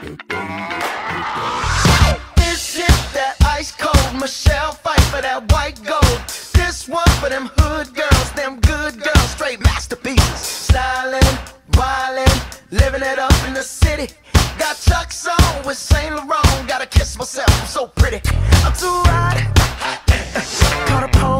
This that ice cold. Michelle fight for that white gold. This one for them hood girls, them good girls, straight masterpieces. Styling, wildin', living it up in the city. Got Chuck's on with Saint Laurent. Gotta kiss myself, I'm so pretty. I'm too hot. Call the police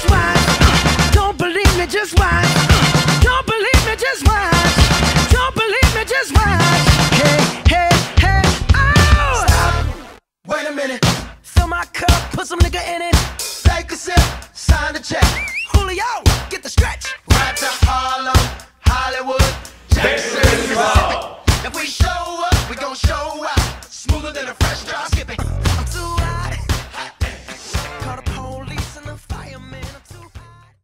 just watch. Don't believe me, just watch. Don't believe me, just watch. Don't believe me, just watch. Hey, hey, hey, oh! Stop. Wait a minute. Fill my cup, put some nigga in it. Take a sip, sign the check. Julio, get the stretch. Right to Harlem, Hollywood, Jackson, Mississippi. If we show up, we gon' show up. Smoother than a fresh drop. Skippy.